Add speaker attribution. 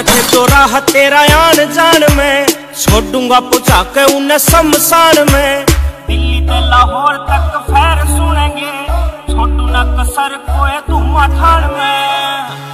Speaker 1: रोकते तो राह तेरा आन जान में, छोड़ूँगा पहुँचा के उन्हें शमशान में। दिल्ली ते लाहौर तक फैर सुनेंगे छोटू न कसर को तू मठान में।